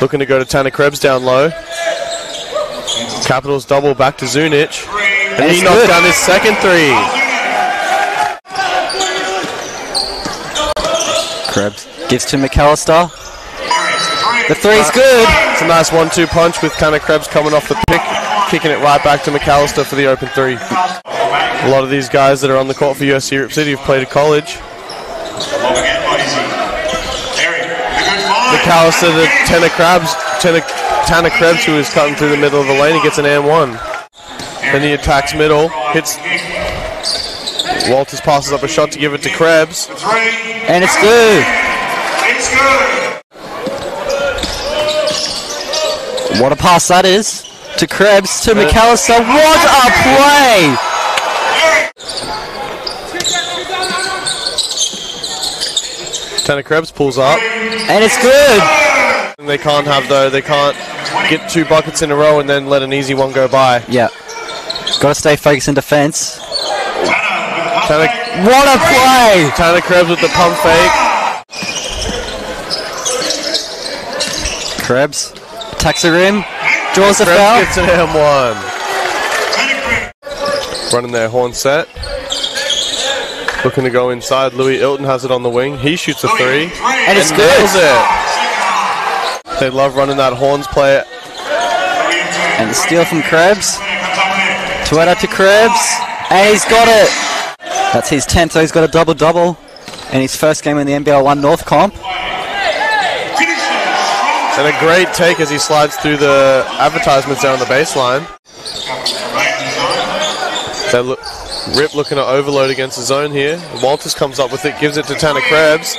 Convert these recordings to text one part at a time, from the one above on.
Looking to go to Tanner Krebs down low. Capitals double back to Zunich. And he knocked good. down his second three. Krebs gives to McAllister. The three's uh, good. It's a nice one-two punch with Tanner Krebs coming off the pick, kicking it right back to McAllister for the open three. A lot of these guys that are on the court for USC Rip City have played at college. McAllister to Tanner Krebs, Tanner, Tanner Krebs, who is cutting through the middle of the lane, he gets an and one. Then he attacks middle, hits. Walters passes up a shot to give it to Krebs. And it's good. It's good. What a pass that is. To Krebs, to McAllister. What a play! Tanner Krebs pulls up. And it's good. And they can't have though. They can't get two buckets in a row and then let an easy one go by. Yeah. Got to stay focused in defense. Tanner, What a play! Tanner Krebs with the pump fake. Krebs attacks the rim, draws the Krebs foul. gets an and one. Running their horn set. Looking to go inside. Louis Hilton has it on the wing. He shoots a three. And it's and good. nails it. They love running that horns play. And the steal from Krebs. Tueta to Krebs. And he's got it. That's his 10th, so he's got a double double. in his first game in the NBL 1 North comp. And a great take as he slides through the advertisements there on the baseline. They look, Rip looking to overload against the zone here. Walters comes up with it, gives it to Tanner Krebs.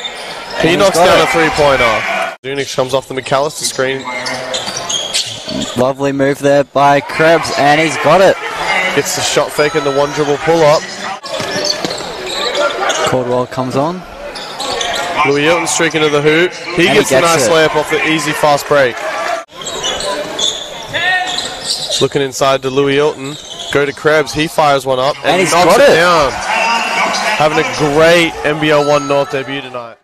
He he's knocks down it. a three-pointer. Unix comes off the McAllister screen, Lovely move there by Krebs, and he's got it. gets the shot fake and the one dribble pull-up. Caldwell comes on. Louis Hilton streaking to the hoop. He And he gets a nice it. layup off the easy fast break. Looking inside to Louis Hilton. Go to Krebs. He fires one up and, And he's knocks got it it. down. Having a great NBL 1 North debut tonight.